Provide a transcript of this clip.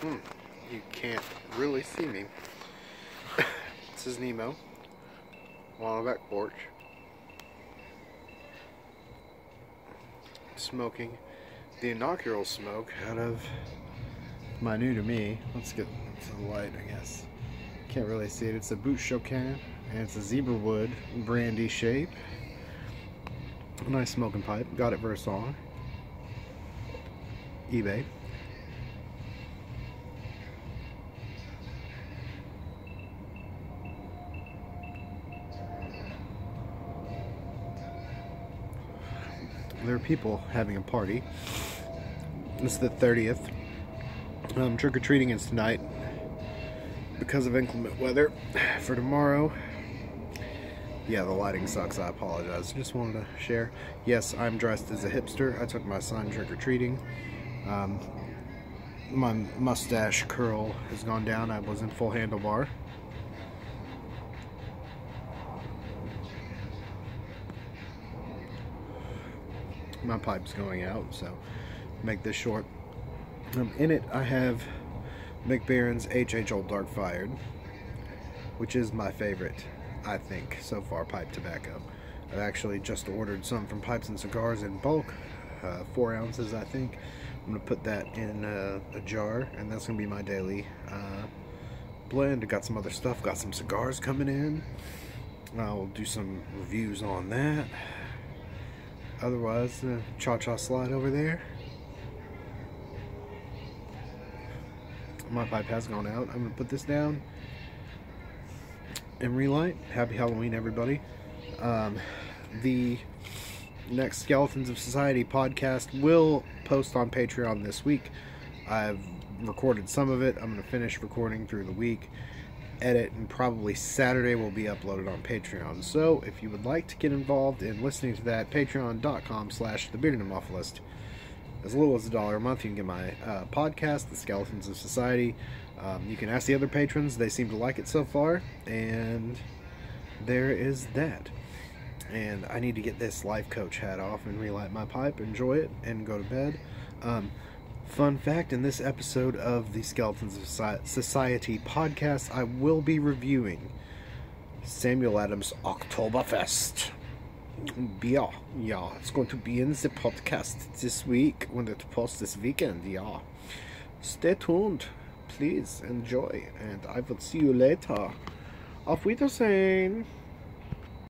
Hmm, you can't really see me. this is Nemo on the back porch. Smoking the inaugural smoke out of my new to me. Let's get the light, I guess. Can't really see it. It's a Butz Choquin, and it's a zebra wood brandy shape. Nice smoking pipe. Got it for a song. eBay. There are people having a party. It's the 30th. Um, trick or treating is tonight because of inclement weather. For tomorrow, yeah, the lighting sucks. I apologize. Just wanted to share. Yes, I'm dressed as a hipster. I took my son trick or treating. Um, my mustache curl has gone down. I was in full handlebar. My pipe's going out, so make this short. Um, in it, I have Mac Baren's HH Old Dark Fired, which is my favorite, I think, so far, pipe tobacco. I've actually just ordered some from Pipes and Cigars in bulk, uh, four ounces, I think. I'm going to put that in uh, a jar, and that's going to be my daily uh, blend. I got some other stuff, got some cigars coming in. I'll do some reviews on that otherwise the cha-cha slide over there. My pipe has gone out. I'm gonna put this down and relight. Happy Halloween everybody. Um, the next Skeletons of Society podcast will post on Patreon this week. I've recorded some of it. I'm gonna finish recording through the week edit and probably Saturday will be uploaded on Patreon. So if you would like to get involved in listening to that, patreon.com slash the Bearded Nemophilist. As little as a dollar a month, you can get my uh, podcast, The Skeletons of Society. Um, you can ask the other patrons. They seem to like it so far. And there is that. And I need to get this life coach hat off and relight my pipe, enjoy it, and go to bed. Um, Fun fact in this episode of the Skeletons of Society podcast, I will be reviewing Samuel Adams Oktoberfest. Yeah, yeah, it's going to be in the podcast this week when it posts this weekend. Yeah, stay tuned, please enjoy, and I will see you later. Auf Wiedersehen.